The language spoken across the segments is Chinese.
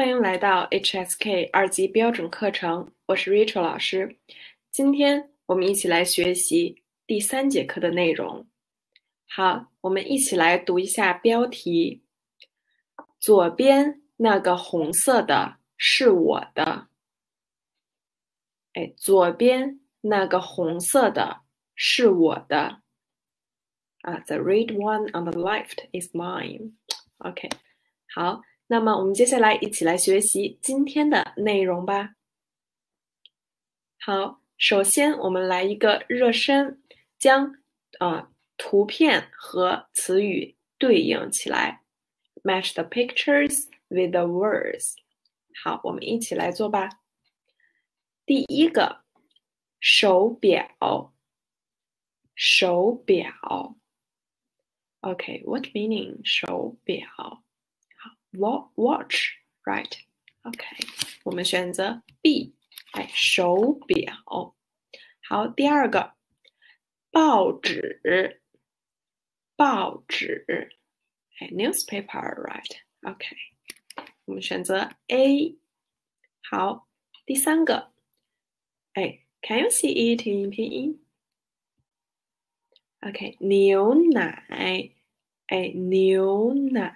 欢迎来到 HSK 二级标准课程，我是 Rachel 老师。今天我们一起来学习第三节课的内容。好，我们一起来读一下标题：左边那个红色的是我的。哎，左边那个红色的是我的。啊，the red one on the left is mine. OK，好。那么我们接下来一起来学习今天的内容吧。好，首先我们来一个热身，将啊图片和词语对应起来，match the pictures with the words。好，我们一起来做吧。第一个，手表，手表。OK，what meaning 手表 ？watch right OK，我们选择 B，哎，手表。好，第二个，报纸，报纸，哎，newspaper right OK，我们选择 A。好，第三个，哎，Can you see it in 拼音？OK，牛奶，哎，牛奶。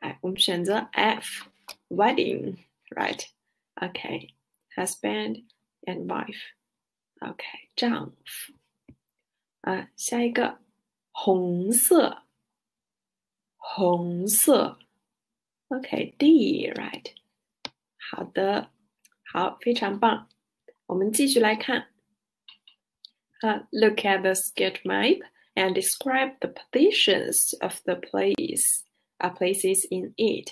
哎，我们选择 F wedding right OK husband and wife OK 丈夫啊，下一个红色红色 OK D right 好的好非常棒，我们继续来看啊，Look at the sketch map and describe the positions of the place. Are places in it，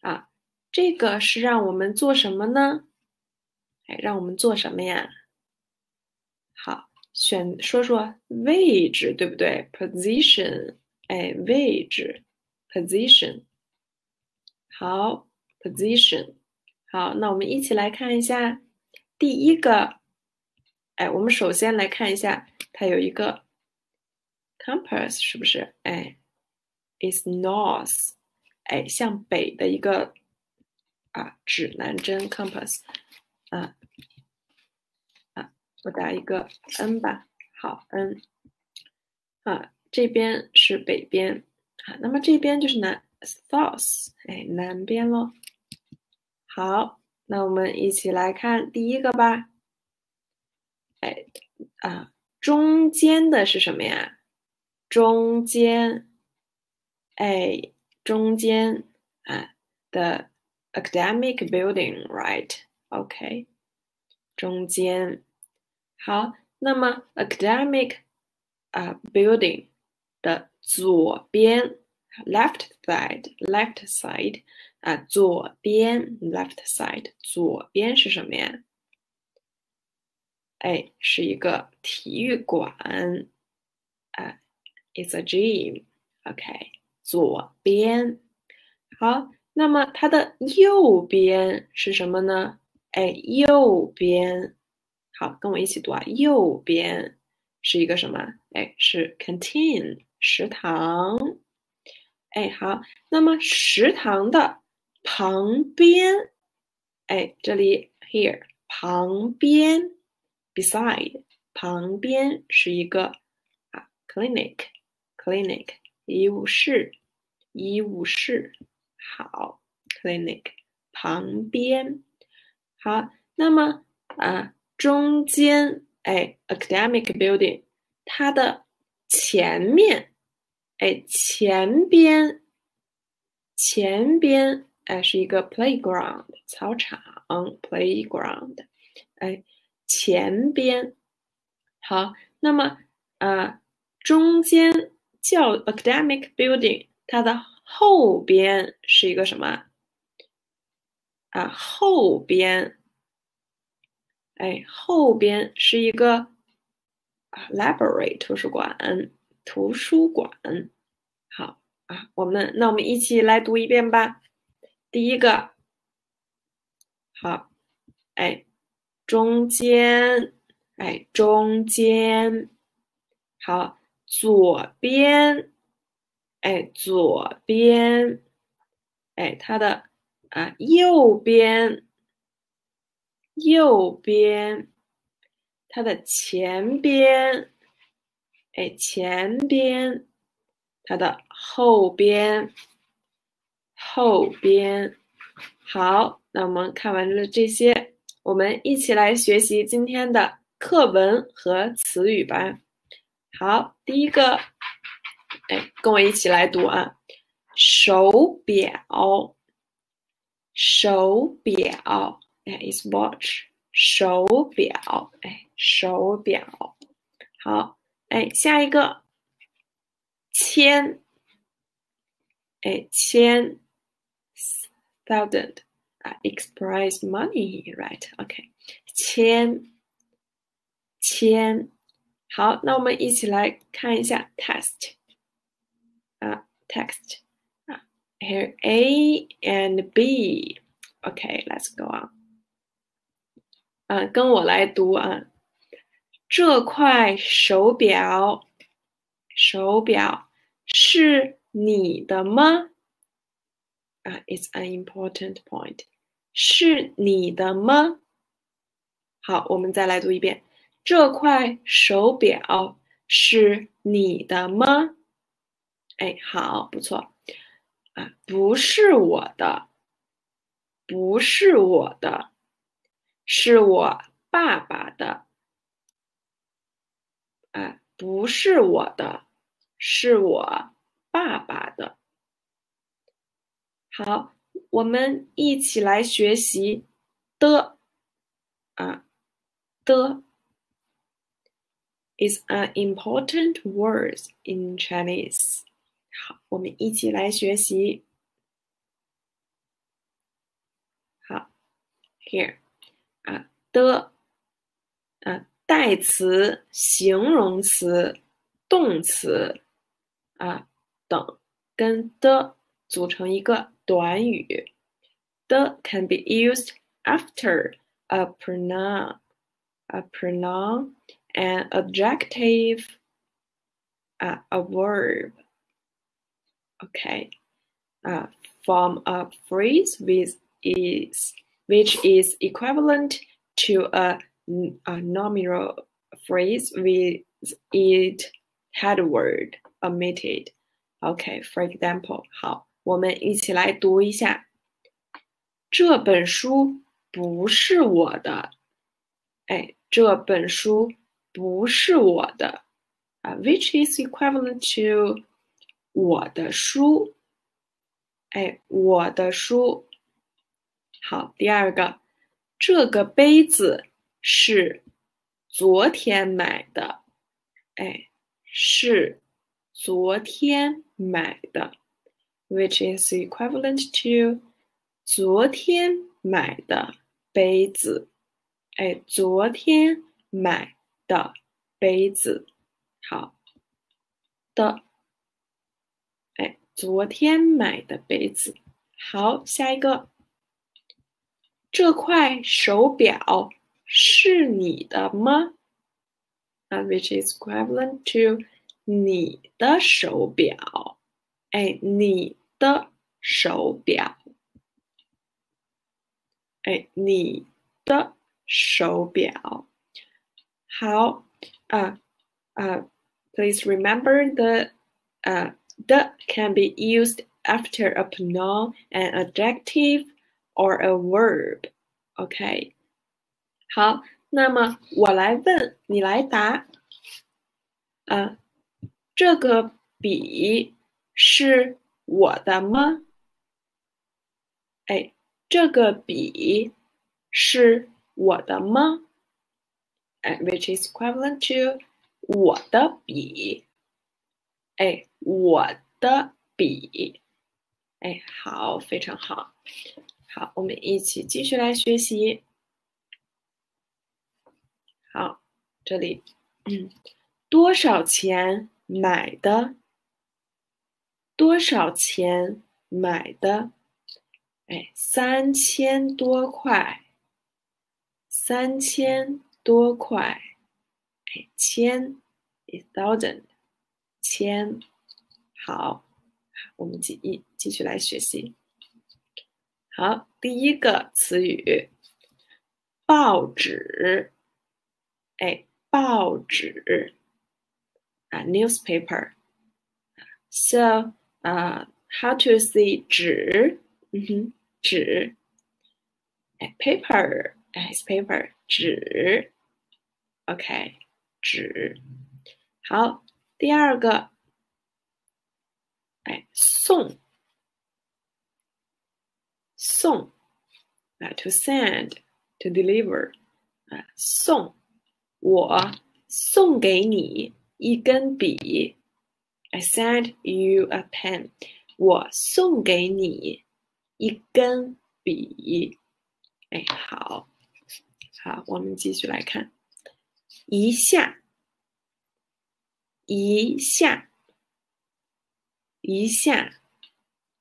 啊，这个是让我们做什么呢？哎，让我们做什么呀？好，选说说位置，对不对？Position，哎，位置，position。好，position。好，那我们一起来看一下第一个。哎，我们首先来看一下，它有一个 compass，是不是？哎。Is north，哎，向北的一个啊指南针 compass，啊啊，我打一个 n 吧，好 n，啊这边是北边，啊那么这边就是南 south，哎南边喽。好，那我们一起来看第一个吧，哎啊中间的是什么呀？中间。哎中间啊，the academic building right？OK，中间好，那么 academic 啊 building 的左边 left side，left side 啊左边 left side 左边是什么呀？哎，是一个体育馆啊，it's a gym，OK。左边，好，那么它的右边是什么呢？哎，右边，好，跟我一起读啊，右边是一个什么？哎，是 canteen 食堂。哎，好，那么食堂的旁边，哎，这里 here 旁边，beside 旁边是一个啊，clinic，clinic。医务室，医务室，好，clinic 旁边，好，那么啊，中间，哎，academic building，它的前面，哎，前边，前边，哎，是一个 playground 操场，playground，哎，前边，好，那么啊，中间。叫 academic building，它的后边是一个什么？啊后边，哎后边是一个 library 图书馆，图书馆。好啊，我们那我们一起来读一遍吧。第一个，好，哎，中间，哎中间，好，左边。哎，左边，哎，它的啊，右边，右边，它的前边，哎，前边，它的后边，后边。好，那我们看完了这些，我们一起来学习今天的课文和词语吧。好，第一个。哎，跟我一起来读啊！手表，手表，哎，is watch，手表，哎，手表。好，哎，下一个，千，哎，千，thousand 啊，express money，right？OK，千，千。好，那我们一起来看一下 test。uh, text. Uh, here A and B. Okay, let's go on. 啊，跟我来读啊。这块手表，手表是你的吗？啊，It's an important point. 是你的吗？好，我们再来读一遍。 这块手表是你的吗？哎，好，不错，啊，不是我的，不是我的，是我爸爸的，啊，不是我的，是我爸爸的。好，我们一起来学习的，啊，的 ，is an important word in Chinese。好，我们一起来学习。好，here 啊的啊代词、形容词、动词啊等跟的组成一个短语。的 can be used after a pronoun, a pronoun, an adjective, a verb. Okay, uh, form a phrase with is which is equivalent to a, a nominal phrase with it head word omitted. Okay, for example，好，我们一起来读一下。这本书不是我的，哎，这本书 不是我的啊，which is equivalent to 我的书，哎，我的书。好，第二个，这个杯子是昨天买的，哎，是昨天买的，which is equivalent to 昨天买的杯子，哎，昨天买的杯子。好的。哎昨天买的杯子。好，下一个，这块手表是你的吗？啊，which is equivalent to 你的手表。哎，你的手表。哎，你的手表。好，啊啊，please remember the 啊。The can be used after a pronoun, an adjective, or a verb. OK，好，那么我来问，你来答。啊，这个笔是我的吗？哎，这个笔是我的吗？ 哎，which is equivalent to 我的笔。哎，我的笔，哎，好，非常好。好，我们一起继续来学习。好，这里，嗯，多少钱买的？多少钱买的？哎，三千多块。三千多块。哎，千，is thousand，千。好，我们继一继续来学习。好，第一个词语，报纸。哎，报纸啊，newspaper。So，啊，how to say 纸？嗯哼，纸。哎，paper，哎，paper，纸。OK，纸。好，第二个，哎，送，送，啊，to send，to deliver，啊，送。我送给你一根笔。I send you a pen。我送给你一根笔。哎，好，好，我们继续来看，一下，一下，一下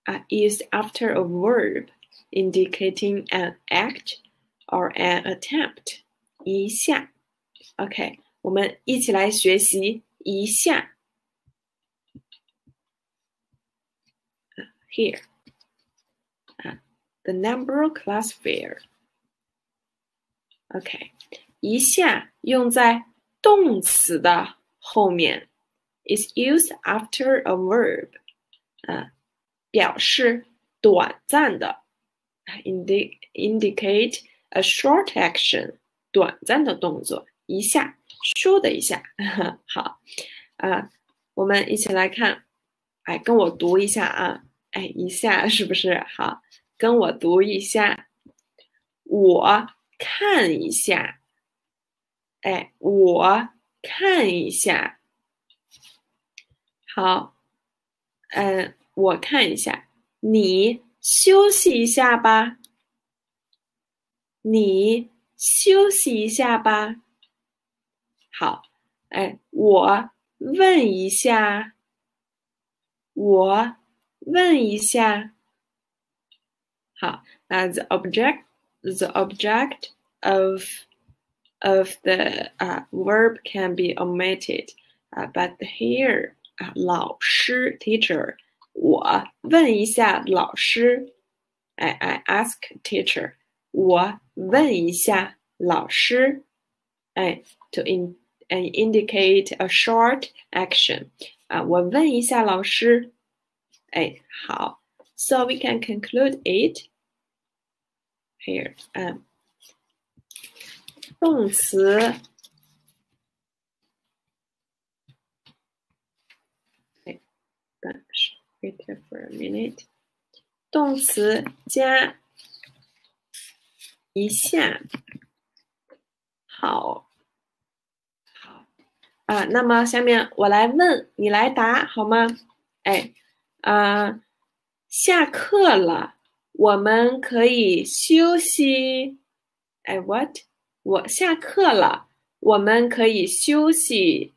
啊，is after a verb indicating an act or an attempt。一下。OK，我们一起来学习一下。Here，啊，the number classifier。OK， 一下用在动词的后面，is used after a verb，啊，表示短暂的，indi indicate a short action，短暂的动作。一下，咻的一下，好，啊，我们一起来看，哎，跟我读一下啊，哎，一下是不是好？跟我读一下，我看一下，哎，我看一下，好，嗯，我看一下，你休息一下吧，你休息一下吧。好，哎，我问一下，我问一下。好，那 the object the object of of the uh, verb can be omitted, uh, but here 啊，老师 teacher，我问一下老师。I I ask teacher，我问一下老师。哎，to in and indicate a short action 啊，我问一下老师，哎，好，so we can conclude it here，嗯， 动词，哎，等，wait for a minute，动词加一下，好好。啊，那么下面我来问你来答好吗？哎，啊，下课了，我们可以休息。哎，what？我下课了，我们可以休息。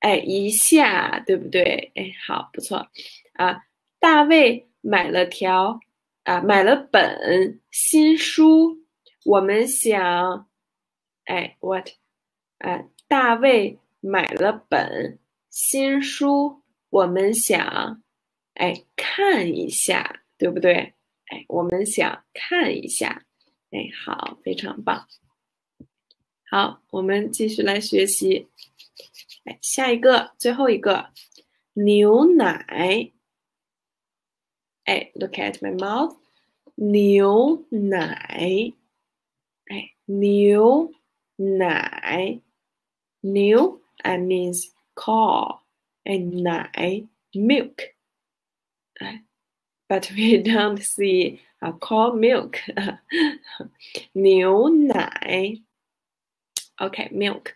哎，一下，对不对？哎，好，不错。啊，大卫买了条啊，买了本新书，我们想，哎，what？啊，大卫。买了本新书，我们想，哎，看一下，对不对？哎，我们想看一下，哎，好，非常棒。好，我们继续来学习。哎，下一个，最后一个，牛奶。哎，look at my mouth，牛奶。哎，牛奶，牛。and means cow and 奶 milk. But we don't see a cow milk. 牛奶 OK milk.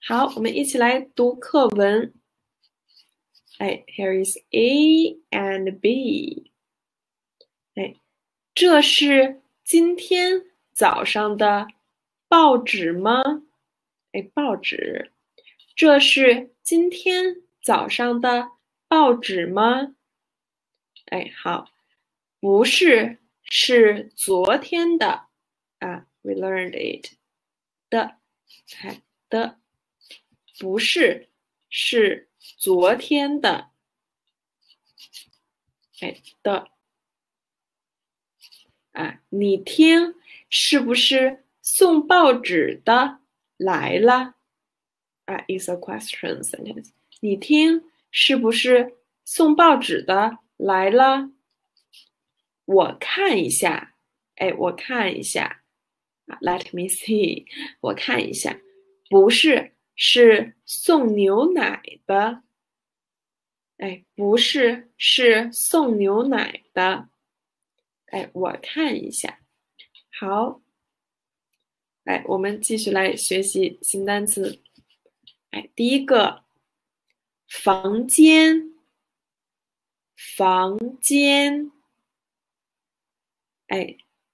好，我们一起来读课文。哎，Here is A and B。哎，这是 今天早上的报纸吗？哎，报纸，这是今天早上的报纸吗？哎，好，不是，是昨天的啊。We learned it 的， 哎的，不是，是昨天的，哎的。啊，你听，是不是送报纸的来了？啊，is a question sentence。你听，是不是送报纸的来了？我看一下，哎，我看一下。Let me see，我看一下，不是，是送牛奶的。哎，不是，是送牛奶的。哎，我看一下，好，哎，我们继续来学习新单词。哎，第一个，房间，房间，哎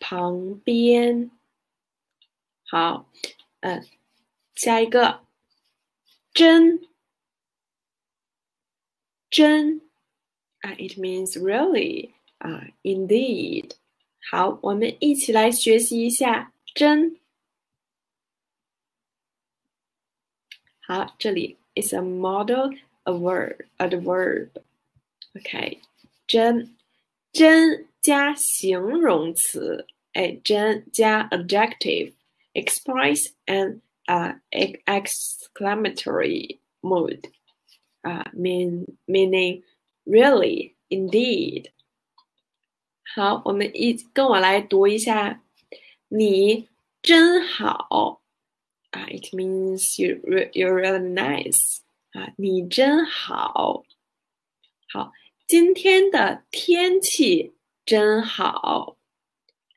旁边，好，嗯，下一个，真，真，啊，it means really，啊，indeed。好，我们一起来学习一下“真”。好，这里 is a model a word adverb。OK，真真 加形容词，哎，真加 adjective express an uh exclamatory mood，啊，mean meaning really indeed。好，我们一跟我来读一下，你真好啊！It means you you're really nice 啊，你真好。好，今天的天气 真好。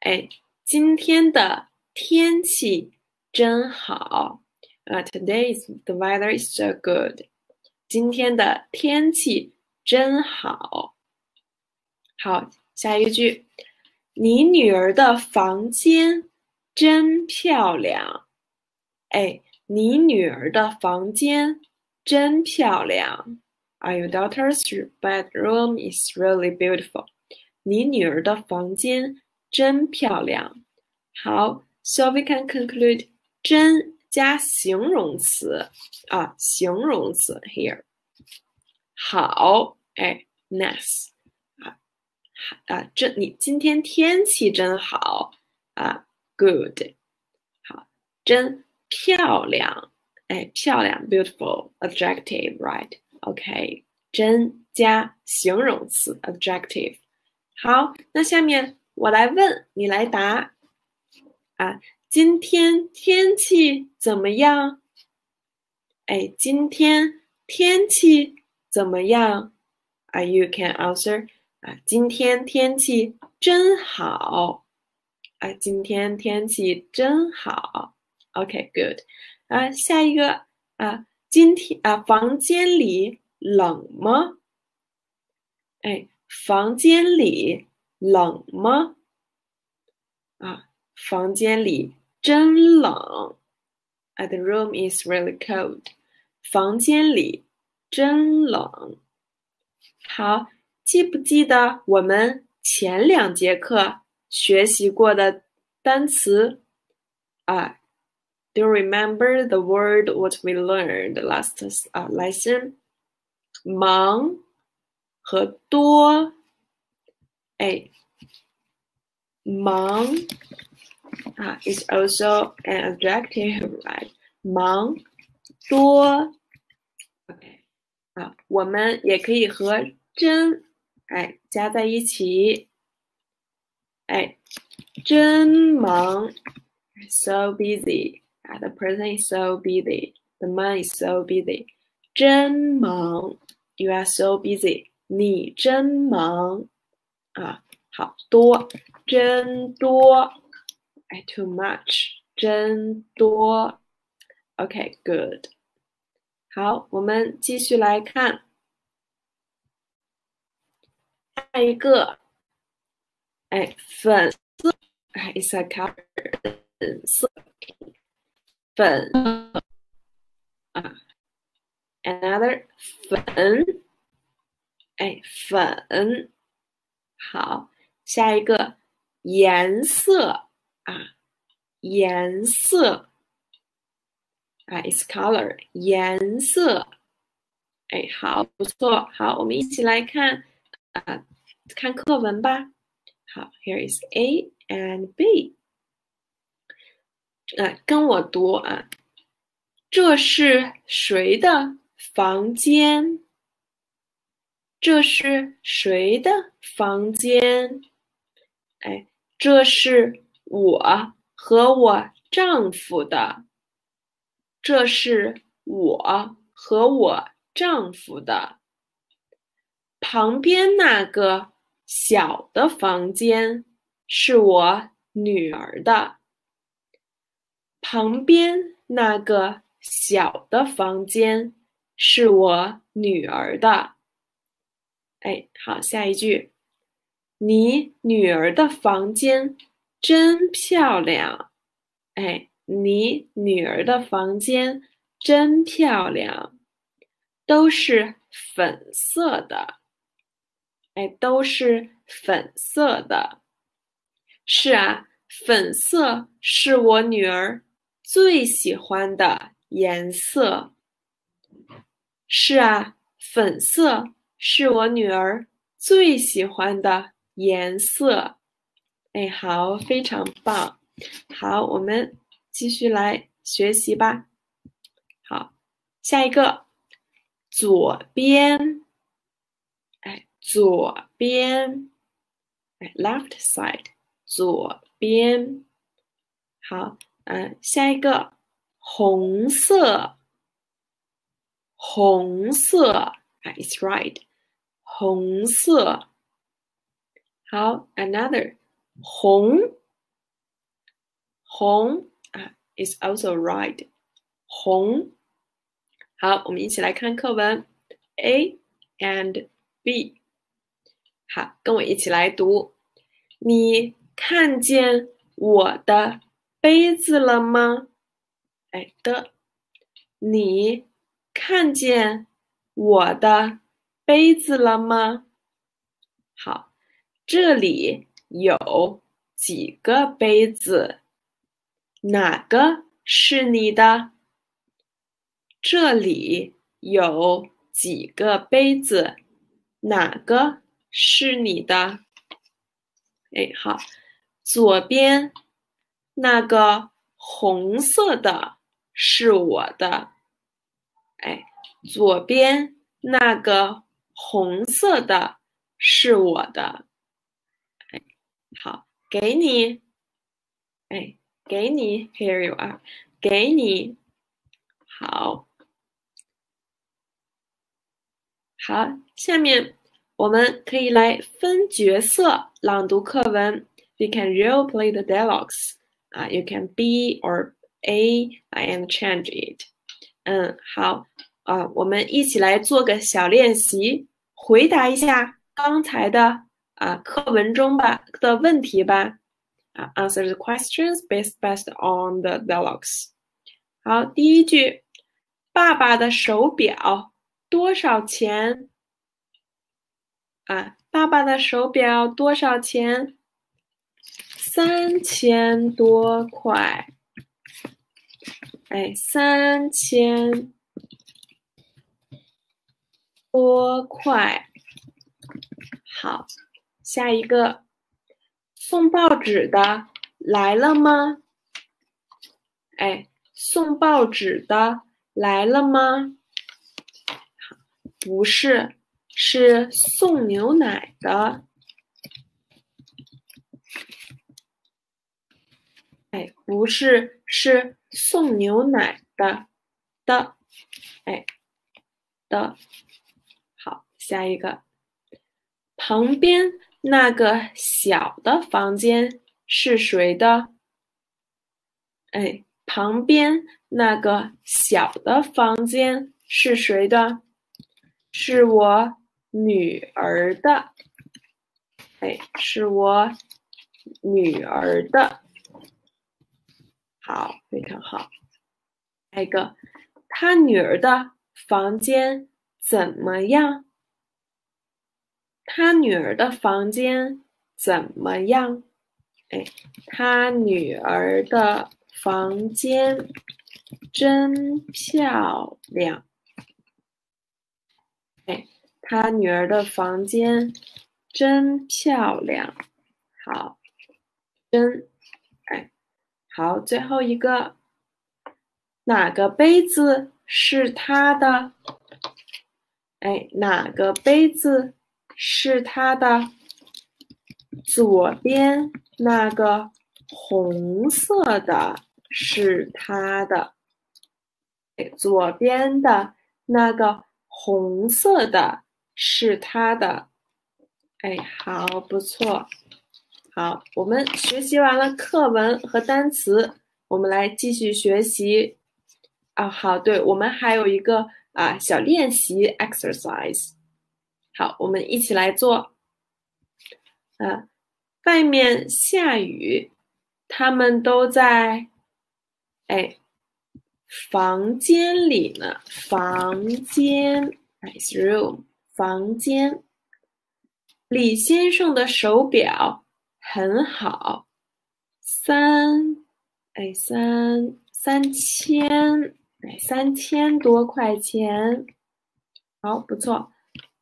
哎，今天的天气真好啊！Today's the weather is so good。今天的天气真好。好。下一句，你女儿的房间真漂亮。哎，你女儿的房间真漂亮。Are your daughter's bedroom is really beautiful？ 你女儿的房间真漂亮。好，so we can conclude 真加形容词啊，形容词 here。好，哎，nice。啊啊，这你今天天气真好啊，good，好，真漂亮，哎，漂亮，beautiful，adjective，right？OK，真加形容词，adjective。好，那下面我来问你来答啊，今天天气怎么样？哎，今天天气怎么样？啊，you can answer。啊，今天天气真好！啊，今天天气真好。OK，good。啊，下一个啊，今天啊，房间里冷吗？哎，房间里冷吗？啊，房间里真冷。啊，the room is really cold。房间里真冷。好。记不记得我们前两节课学习过的单词啊？Do you remember the word what we learned last 啊 lesson？忙 和多，哎，忙啊，is also an adjective，right？忙多，OK 啊，我们也可以和真。哎，加在一起，哎，真忙， So busy. Ah, the person is so busy. The man is so busy. 真忙。You are so busy. 你真忙。啊，好多，真多。哎，too much，真多。OK，good。好，我们继续来看下一个。哎，粉色，哎，is a color，粉色，粉啊，another 粉，哎，粉，好，下一个颜色啊，颜色。啊，is color 颜色，哎，好，不错，好，我们一起来看啊，看课文吧。好，here is A and B，啊，跟我读啊，这是谁的房间？这是谁的房间？哎，这是我和我丈夫的。这是我和我丈夫的。旁边那个小的房间是我女儿的。旁边那个小的房间是我女儿的。哎，好，下一句，你女儿的房间真漂亮。哎。你女儿的房间真漂亮，都是粉色的。哎，都是粉色的。是啊，粉色是我女儿最喜欢的颜色。是啊，粉色是我女儿最喜欢的颜色。哎，好，非常棒。好，我们。继续来学习吧。好，下一个，左边，哎，左边，哎，left side，左边。好，嗯，下一个，红色，红色，哎，it's right，红色。好，another，红，红啊。is also right。红。好，我们一起来看课文 A and B。好，跟我一起来读。你看见我的杯子了吗？哎的，你看见我的杯子了吗？好，这里有几个杯子？哪个是你的？这里有几个杯子？哪个是你的？哎，好，左边那个红色的是我的。哎，左边那个红色的是我的。哎，好，给你。哎。给你，Here you are，给你，好，好，下面我们可以来分角色朗读课文。We can role play the dialogues. 啊，You can be or A and change it. 嗯，好，啊，我们一起来做个小练习，回答一下刚才的啊课文中吧的问题吧。啊，answer the questions based based on the dialogues。好，第一句，爸爸的手表多少钱？啊，爸爸的手表多少钱？三千多块。哎，三千多快。好，下一个。送报纸的来了吗？哎，送报纸的来了吗？不是，是送牛奶的。哎，不是，是送牛奶的的，哎的。下一个，旁边那个小的房间是谁的？哎，旁边那个小的房间是谁的？是我女儿的。哎，是我女儿的。好，非常好。下一个，他女儿的房间怎么样？他女儿的房间怎么样？哎，他女儿的房间真漂亮。哎，他女儿的房间真漂亮。好，真。哎好，最后一个，哪个杯子是他的？哎，哪个杯子是他的？左边那个红色的是他的。哎，左边的那个红色的是他的。哎，好，不错。好，我们学习完了课文和单词，我们来继续学习。啊，好，对，我们还有一个啊小练习 exercise。好，我们一起来做。啊，外面下雨，他们都在哎房间里呢。房间，nice room，房间。李先生的手表。很好，三，哎，三三千，哎，三千多块钱，好，不错，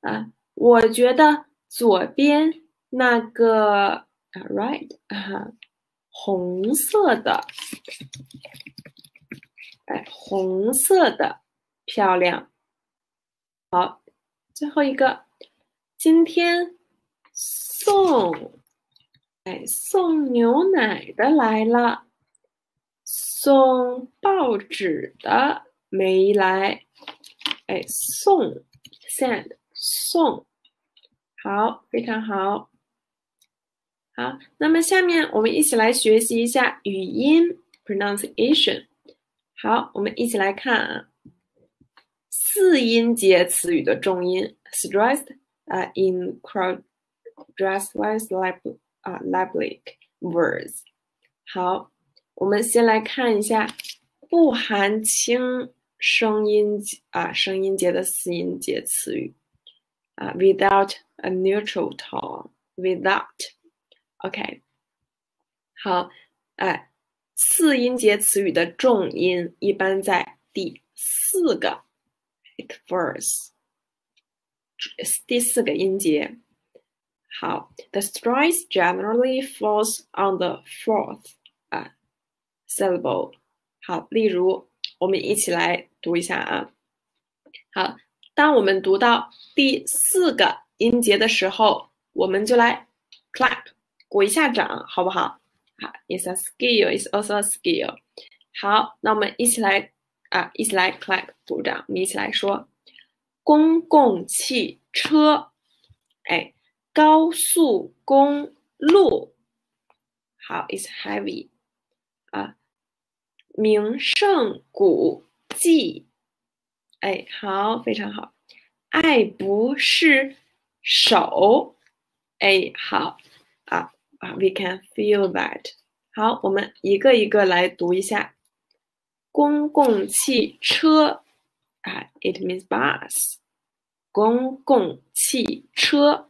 啊，我觉得左边那个啊，right，啊，红色的，哎，红色的漂亮，好，最后一个，今天送。哎，送牛奶的来了，送报纸的没来。哎，送，send，送，好，非常好。好，那么下面我们一起来学习一下语音 pronunciation。好，我们一起来看啊，四音节词语的重音，stressed 啊，in crowd dress wise lib。啊，public words。好，我们先来看一下不含轻声音啊声音节的四音节词语啊，without a neutral tone，without。OK，好，哎，四音节词语的重音一般在第四个 verse，第四个音节。好，the stress generally falls on the fourth 啊 syllable。好，例如我们一起来读一下啊。好，当我们读到第四个 音节的时候，我们就来 clap 鼓一下掌，好不好？好，it's a skill, it's also a skill。好，那我们一起来啊，一起来 clap 鼓掌，我们一起来说，公共汽车，哎。高速公路，好，It's heavy，啊，名胜古迹，哎，好，非常好，爱不释手，哎，好，啊啊，we can feel that，好，我们一个一个来读一下，公共汽车，啊，it means bus，公共汽车。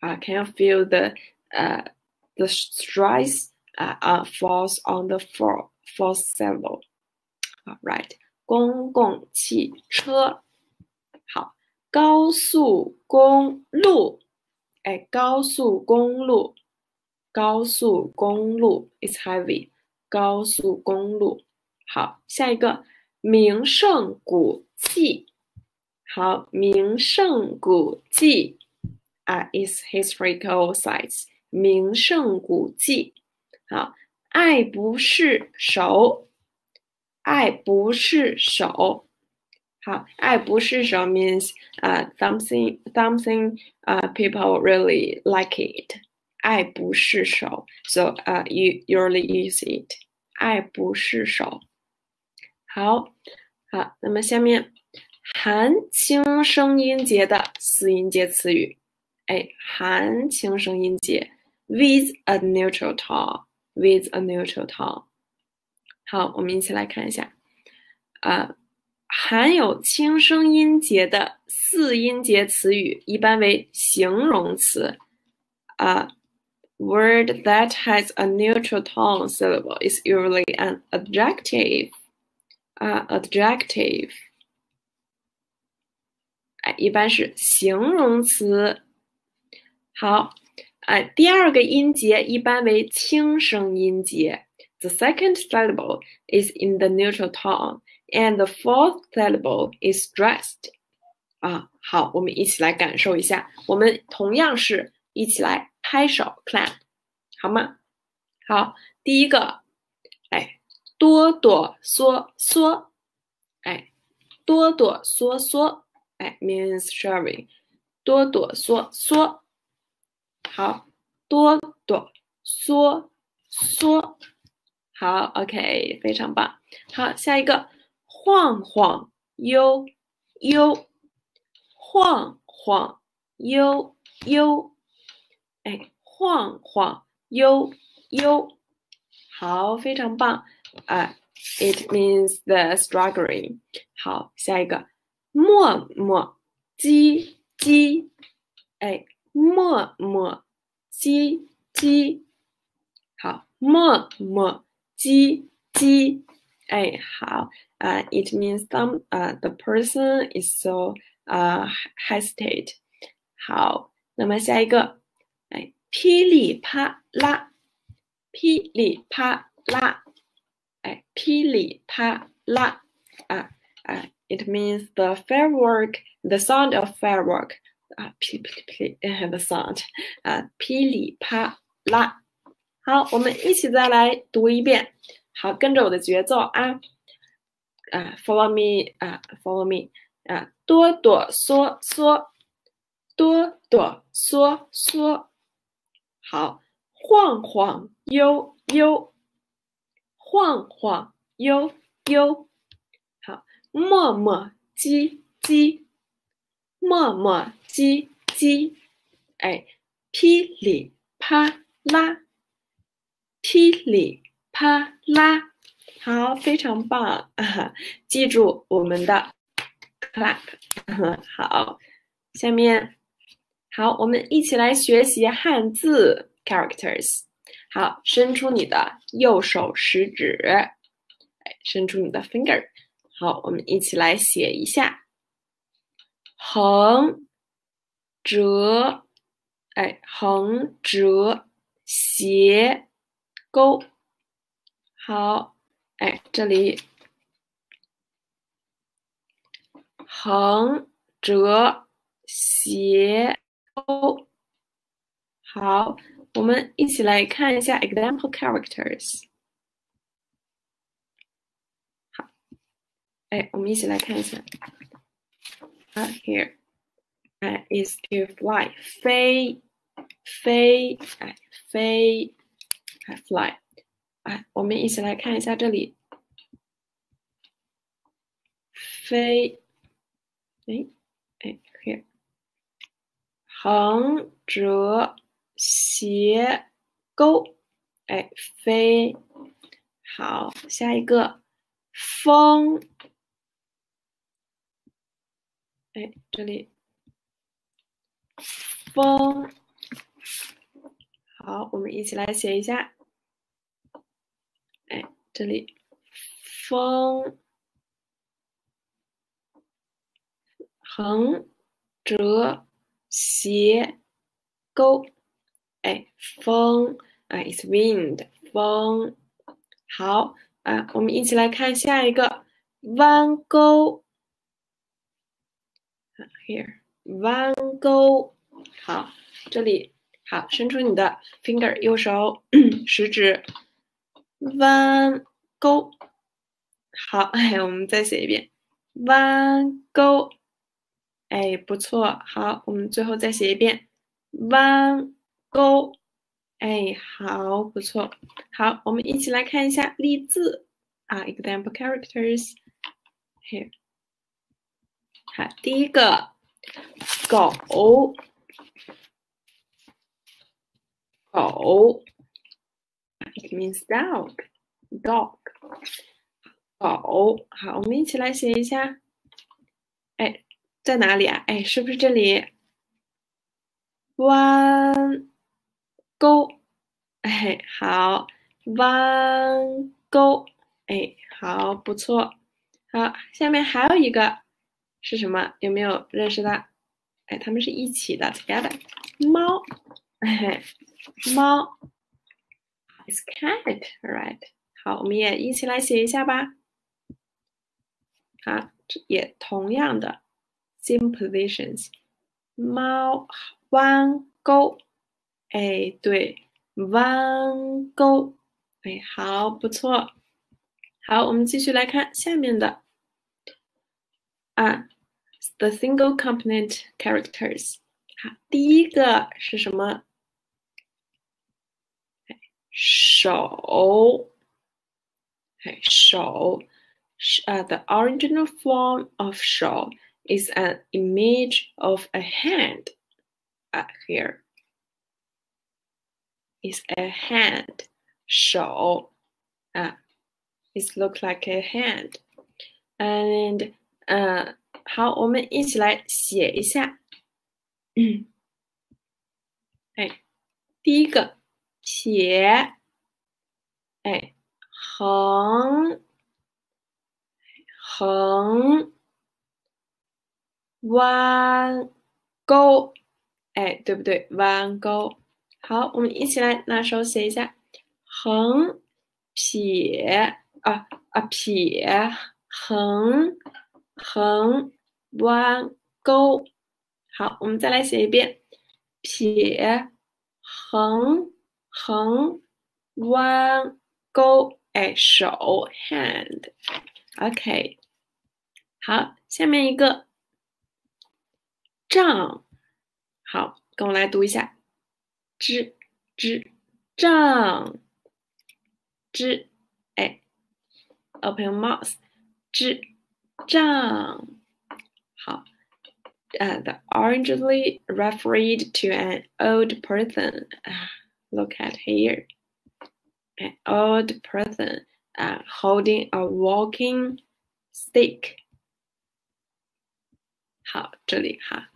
uh, can you feel the uh, the stress uh, uh, falls on the four fourth syllable? All right，公共汽车，好， 高速公路，哎，高速公路，高速公路，it's heavy，高速公路，好，下一个。名胜古迹，好，名胜古迹。啊，is historical sites 名胜古迹。好，爱不释手，爱不释手。好，爱不释手 means uh something something uh people really like it. 爱不释手，so uh you usually use it. 爱不释手。好，好，那么下面含轻声音节的四音节词语，哎，含轻声音节，with a neutral tone，with a neutral tone。好，我们一起来看一下，啊。 含有轻声音节的四音节词语一般为形容词。A word that has a neutral tone syllable is usually an adjective. 啊，adjective，哎，一般是形容词。好，哎，第二个音节一般为轻声音节。The second syllable is in the neutral tone and the fourth syllable is stressed。啊，好，我们一起来感受一下。我们同样是一起来拍手 clap，好吗？好，第一个，哎，哆哆嗦嗦，哎，哆哆嗦嗦，哎，means sharing，哆哆嗦嗦，好，哆哆嗦嗦，好，OK，非常棒。好，下一个。 晃晃悠悠，晃晃悠悠，哎，晃晃悠悠，好，非常棒啊！It means the struggling。好，下一个，磨磨唧唧，哎，磨磨唧唧，好，磨磨唧唧。哎，好，啊、uh,，it means some 啊、uh, the person is so 啊、uh, hesitate。好，那么下一个，哎，噼里啪啦，噼里啪啦，哎，噼里啪啦，啊啊，it means the firework, the sound of firework，啊，噼噼噼，the sound，啊，噼里啪啦。好，我们一起再来读一遍。好，跟着我的节奏啊， 啊，follow me 啊，follow me 啊，哆哆嗦嗦，哆哆嗦嗦，好，晃晃悠悠，晃晃悠悠，好，磨磨唧唧，磨磨唧唧，哎，噼里啪啦，噼里。啪啦，好，非常棒啊！记住我们的 clap，好，下面好，我们一起来学习汉字 characters。好，伸出你的右手食指，哎，伸出你的 finger。好，我们一起来写一下横折，哎，横折斜勾。好，哎，这里横折斜勾。好，我们一起来看一下 example characters。好，哎，我们一起来看一下。啊，here，哎，is to fly，飞，飞，哎，飞，哎，fly。 哎，我们一起来看一下这里，飞，哎哎，here，横折斜勾，哎，飞，好，下一个，风，哎，这里，风，好，我们一起来写一下。哎，这里风横折斜钩，哎，风啊，it's wind，风好啊，我们一起来看下一个弯钩，here 弯钩，好，这里好，伸出你的 finger，右手食指。弯钩。好，哎，我们再写一遍，弯钩。哎，不错。好，我们最后再写一遍，弯钩。哎，好，不错。好，我们一起来看一下例字啊，example characters here。好，第一个，狗，狗，it means dog，dog，狗。好，我们一起来写一下。哎，在哪里啊？哎，是不是这里？弯钩，哎，好，弯钩，哎，好，不错。好，下面还有一个。是什么？有没有认识的？哎，他们是一起的，together。猫，哎，猫 It's cat，right？好，我们也一起来写一下吧。好，这也同样的，same positions。猫弯钩，哎，对，弯钩，哎，好，不错。好，我们继续来看下面的啊。the single component characters。好，第一个是什么？手，哎，手，呃、uh,，the original form of 手 is an image of a hand. Uh, here is a hand. 手，啊、uh,，it looks like a hand, and 呃、uh,。好，我们一起来写一下。嗯，哎，第一个 撇，哎，横，横，弯钩，哎，对不对？弯钩。好，我们一起来拿手写一下。横撇啊啊撇横。横弯钩，好，我们再来写一遍：撇横横弯钩，哎，手 hand，OK，好，下面一个丈，好，跟我来读一下，zh zh 丈，zh，哎，open your mouth，zh。Zhang. Uh, the originally referred to an old person. Uh, look at here. An old person uh, holding a walking stick. 好，这里哈。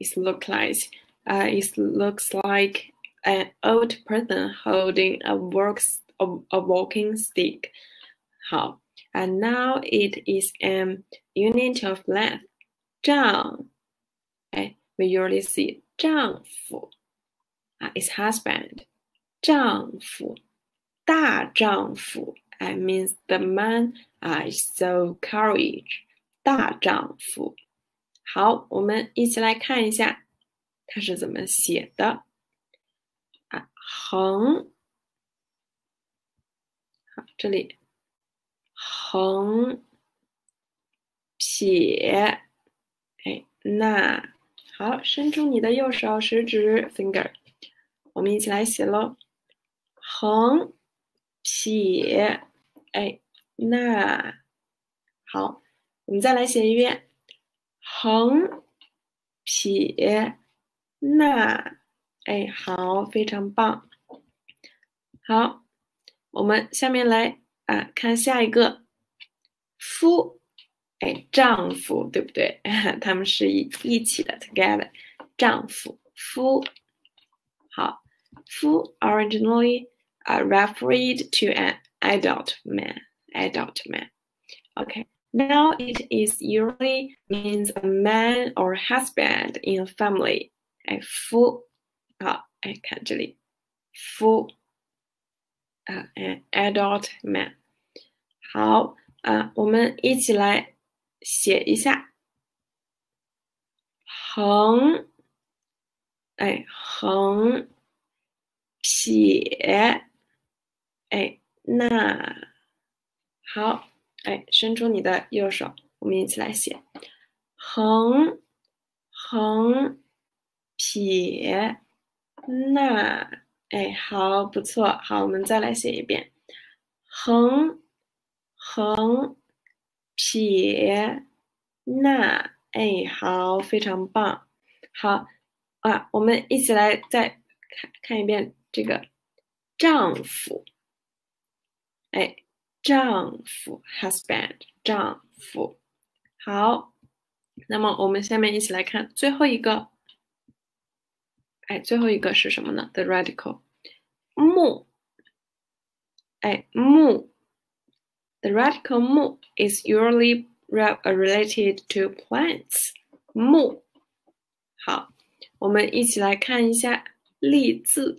It looks like, uh, it looks like an old person holding a works a, a walking stick. 好，and now it is an unit of length. 丈，哎，we usually see 丈夫 啊，is husband，丈夫，大丈夫，I means the man I so courage，大丈夫。好，我们一起来看一下它是怎么写的啊，横，好，这里横撇，哎，捺，好，伸出你的右手食指 finger，我们一起来写喽。横撇，哎，捺，好，我们再来写一遍。横撇捺，哎，好，非常棒。好，我们下面来。啊，看下一个，夫，哎，丈夫，对不对？他们是一一起的，together，丈夫，夫，好，夫 originally uh, referred to an adult man, adult man. Okay, now it is usually means a man or husband in a family. 哎，夫，好，哎，看这里，夫。啊，an adult man。好啊，我们一起来写一下，横，哎，横 撇，哎，那好，哎，伸出你的右手，我们一起来写，横横撇捺，哎，好，不错，好，我们再来写一遍，横横撇捺，哎，好，非常棒，好啊，我们一起来再看看一遍这个丈夫，哎，丈夫，husband，丈夫，好，那么我们下面一起来看最后一个。哎，最后一个是什么呢？The radical 木，哎木，the radical 木 is usually related to plants 木。好，我们一起来看一下例字。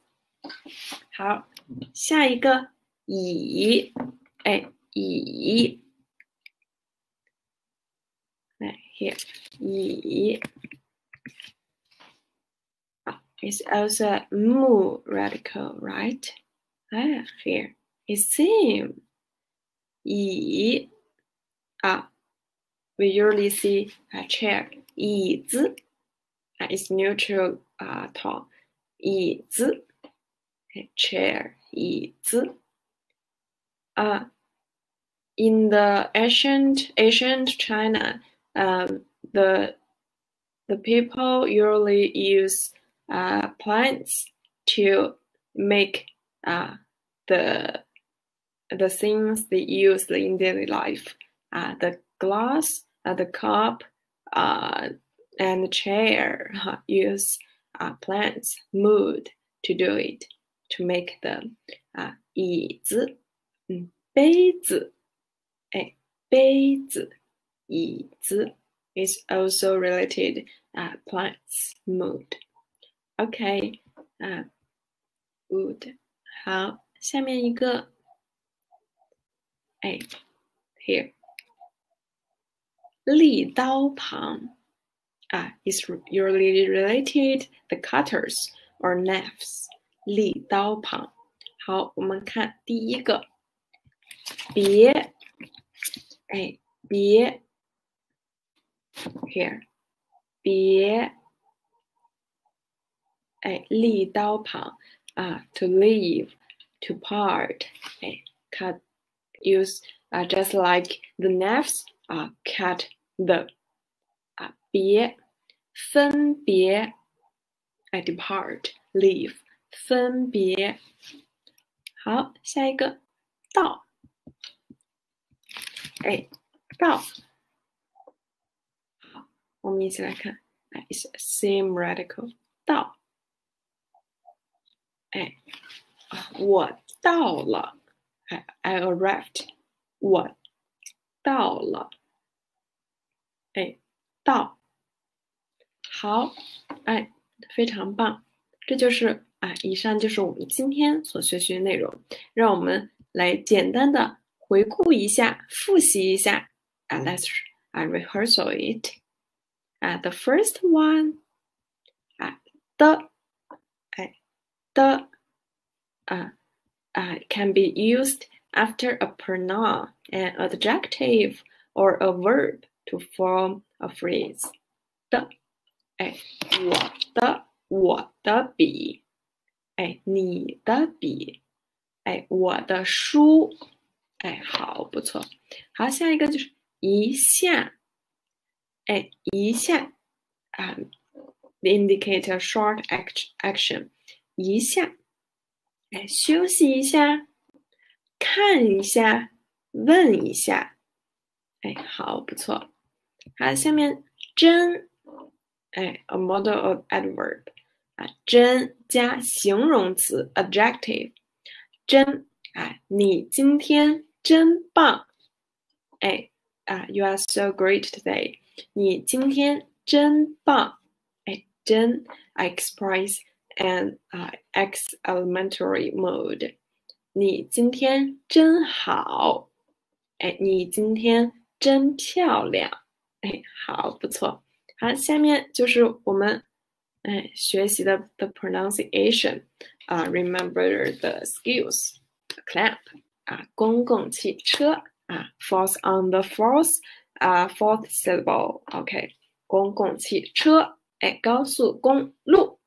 好，下一个乙，哎乙，来 here 乙。is also mu radical, right? Ah, here is same. 椅啊，we usually see a chair 椅子啊，is neutral 啊 tone 椅子 chair, 椅子. Uh, in the ancient ancient China, um, the the people usually use uh, plants to make uh, the the things they use in daily life. Uh, the glass, uh, the cup, uh, and the chair uh, use uh, plants, mood to do it to make them. 啊，椅子，嗯，杯子，哎，杯子，椅子 is also related uh, plants mood. OK，啊，wood，好，下面一个，哎，here，利刀旁，啊，is usually related the cutters or knives， 利刀旁。好，我们看第一个，别，哎，别，here，别。哎，立刀旁啊，to leave，to part，哎，cut use 啊，just like the knives 啊，cut the 啊，别分别，哎，depart，leave， 分别。好，下一个。到，哎，到，好，我们一起来看，哎，is same radical，到。哎，我到了，哎，I arrived，我到了，哎，到，好，哎，非常棒，这就是啊，以上就是我们今天所学习的内容，让我们来简单的回顾一下，复习一下啊，Let's I rehearsal it，啊，the first one，啊的。the uh, uh, can be used after a pronoun, an adjective, or a verb to form a phrase. 的，哎，我的，我的笔， 哎，你的笔，哎，我的书，哎，好，不错。好，下一个就是一下，哎，一下，啊、um,，indicate a short act action。一下，哎，休息一下，看一下，问一下，哎，好，不错。好，下面真，哎，a model of adverb，真加形容词 adjective， 真，哎，你今天真棒，哎啊，You are so great today，你今天真棒，哎，真，I express an 啊 X elementary mode，你今天真好，哎，你今天真漂亮，哎，好，不错，好，下面就是我们。 哎，学习的 the pronunciation 啊，remember the skills clap 啊，公共汽车啊，falls on the fourth 啊 fourth syllable，OK，公共汽车，哎，高速公路，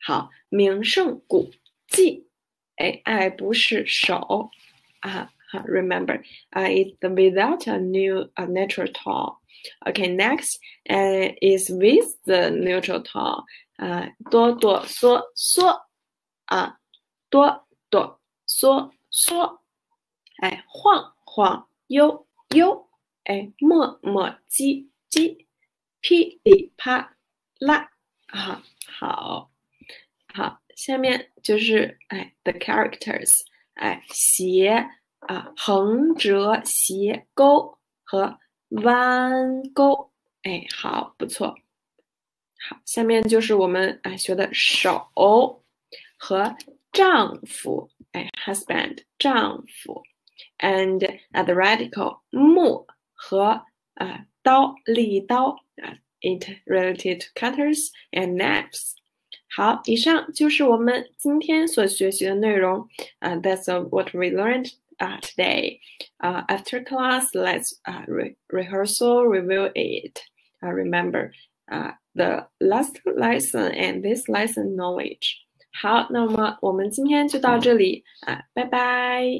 好，名胜古迹，哎，爱不释手啊。remember, uh, it's without a new a neutral tone. Okay, next uh, is with the neutral tone. 啊，哆哆嗦嗦啊，哆哆嗦嗦，哎，晃晃悠悠，哎，磨磨唧唧，噼里啪啦，啊，好，好，下面就是哎，the characters，哎，斜啊，横折斜钩和弯钩，哎，好，不错。好，下面就是我们哎学的手和丈夫，哎，husband 丈夫，and at the radical 木和啊刀利刀啊，it related to cutters and knives。好，以上就是我们今天所学习的内容啊，that's what we learned 啊 today。啊，after class let's 啊 re rehearsal review it。啊，remember 啊。 the last lesson and this lesson knowledge。好，那么我们今天就到这里啊，拜拜。